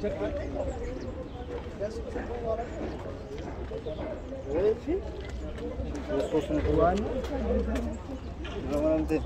gente aqui. Esse. Eu sou sem pular, né? Vamos lá, não tem.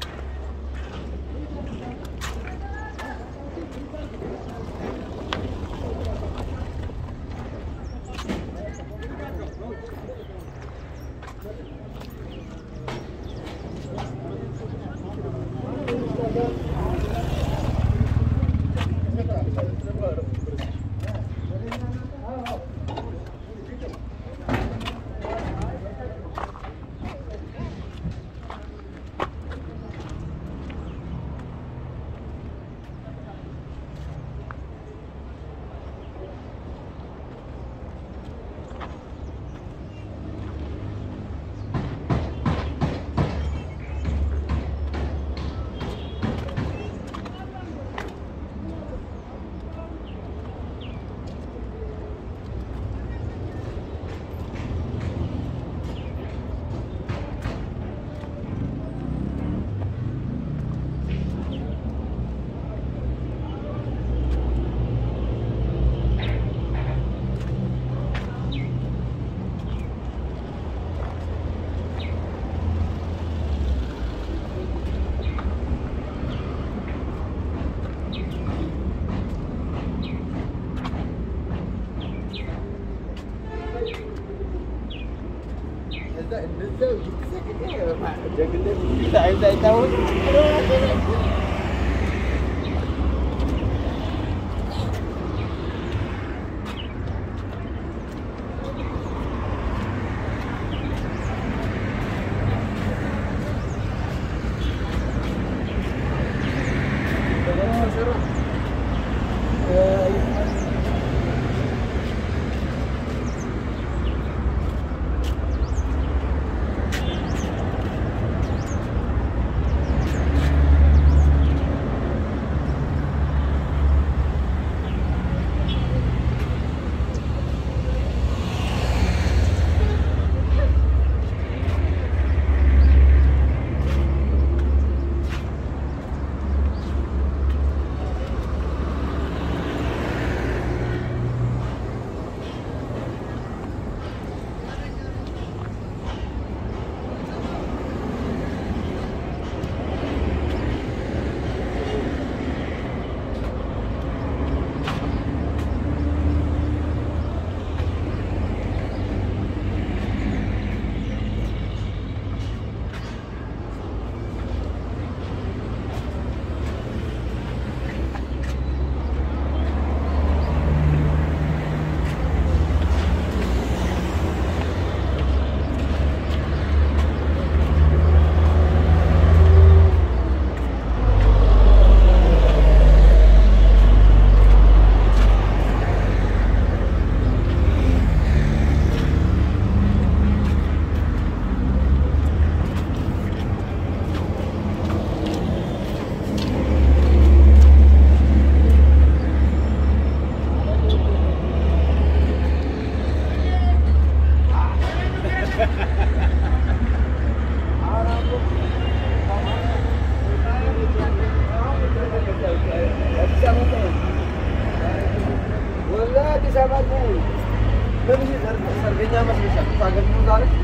Pakistan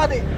somebody.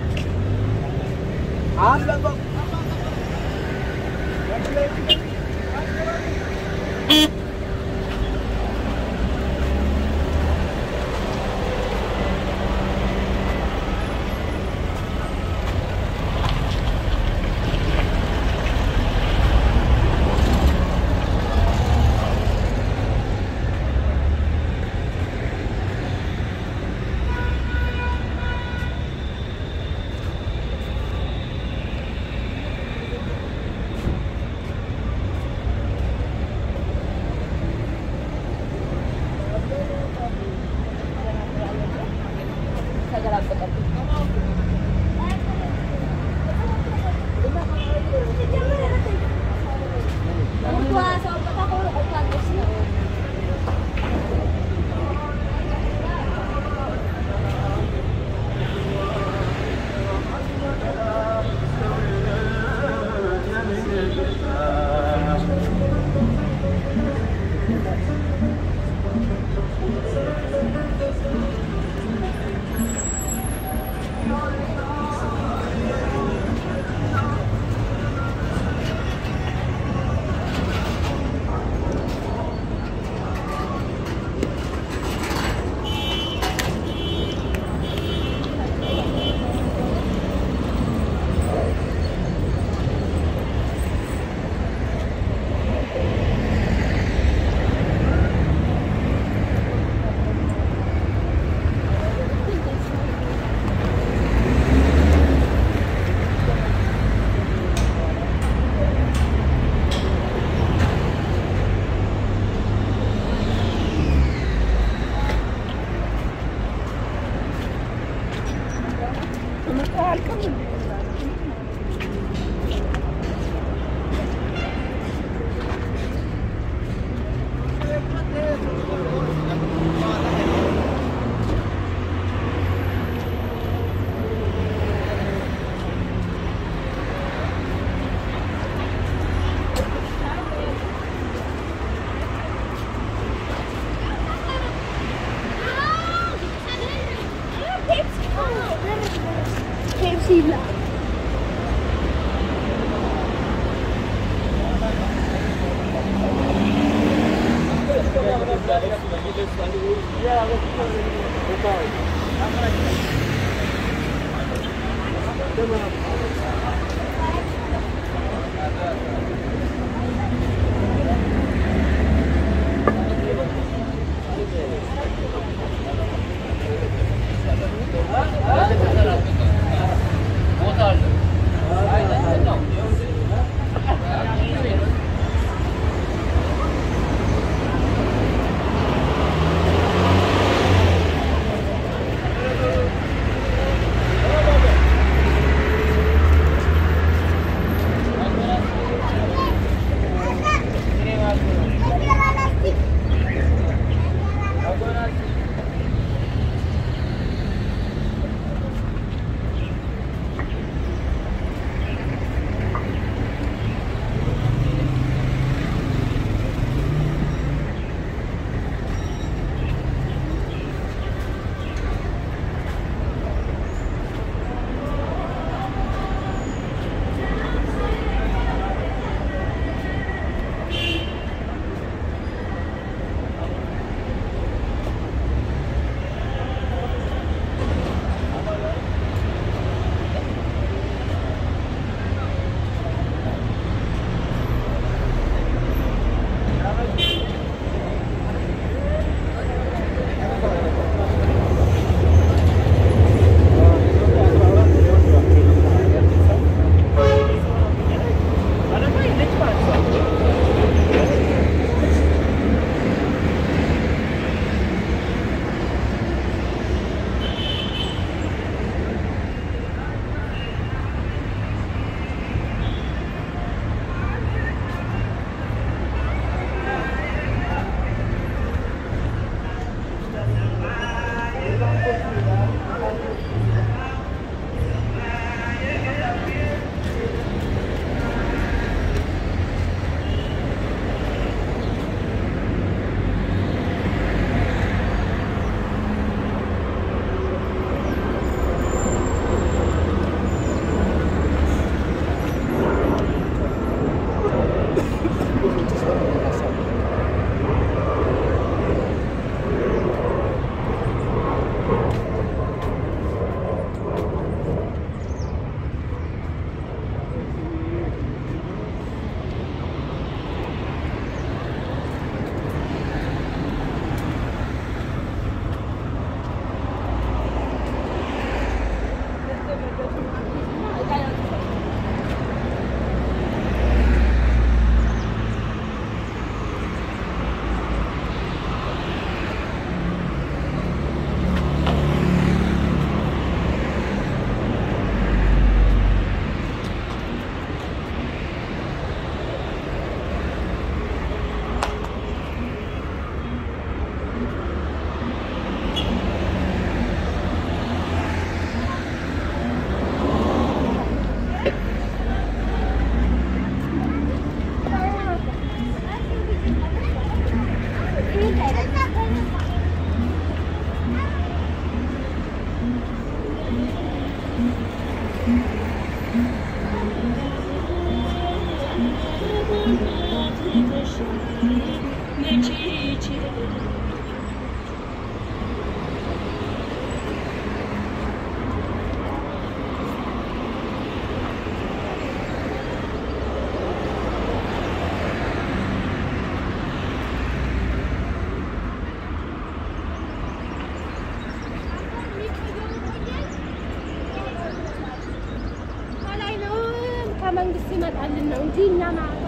Pin.